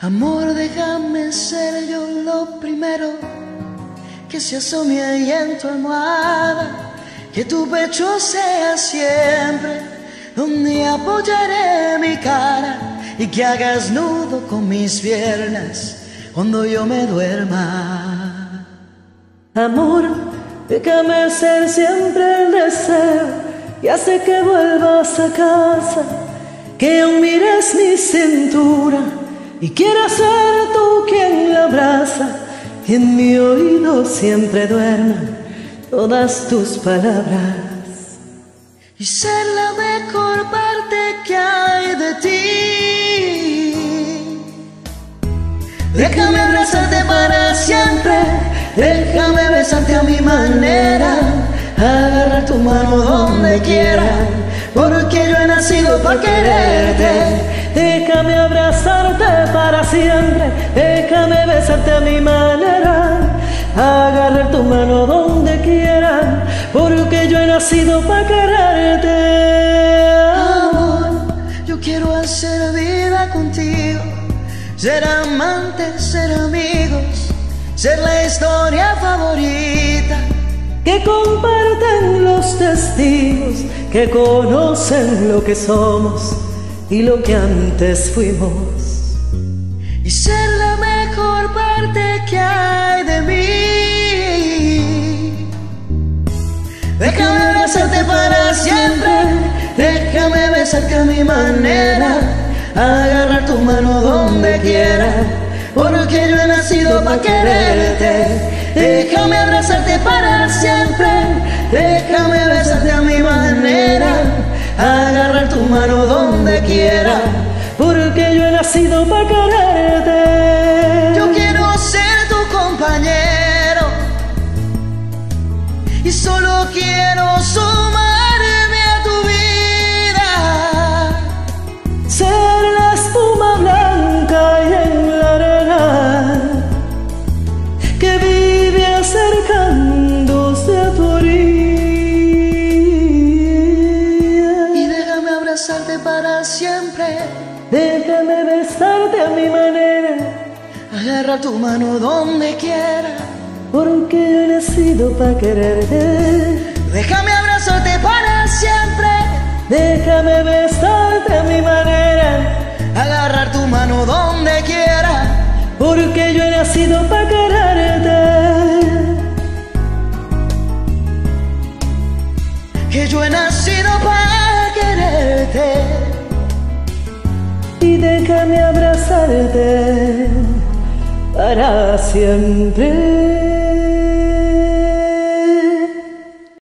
Amor, déjame ser yo lo primero que se asome ahí en tu almohada, que tu pecho sea siempre donde apoyaré mi cara y que hagas nudo con mis piernas cuando yo me duerma. Amor, déjame ser siempre el deseo y hace que vuelvas a casa, que aún mires mi cintura y quiera ser tú quien la abraza y en mi oído siempre duerman todas tus palabras. Y ser la mejor parte que hay de ti. Déjame abrazarte para siempre, déjame besarte a mi manera, agarrar tu mano donde quiera, porque yo he nacido para quererte. Déjame abrazarte para siempre, déjame besarte a mi manera, agarrar tu mano donde quiera, porque yo he nacido para quererte. Amor, yo quiero hacer vida contigo, ser amantes, ser amigos, ser la historia favorita. Que comparten los testigos, que conocen lo que somos y lo que antes fuimos. y ser la mejor parte que hay de mí. Déjame abrazarte para siempre, déjame besarte a mi manera, agarrar tu mano donde quiera, porque yo he nacido para quererte. Déjame abrazarte para siempre, déjame besarte a mi manera, agarrar tu mano donde quiera. Porque yo he nacido para quererte. Yo quiero ser tu compañero y solo quiero Déjame besarte a mi manera, agarra tu mano donde quiera. porque yo he nacido para quererte. Déjame abrazarte para siempre, Déjame besarte a mi manera, agarrar tu mano donde quiera. porque yo he nacido para quererte. Déjame abrazarte para siempre.